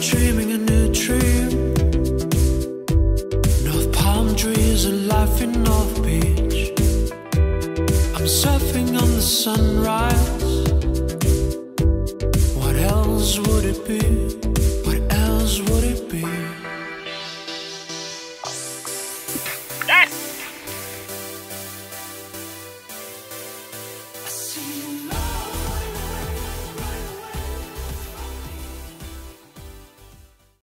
dreaming a new dream. North palm trees and life in North Beach. I'm surfing on the sunrise. What else would it be? What else would it be? Yes!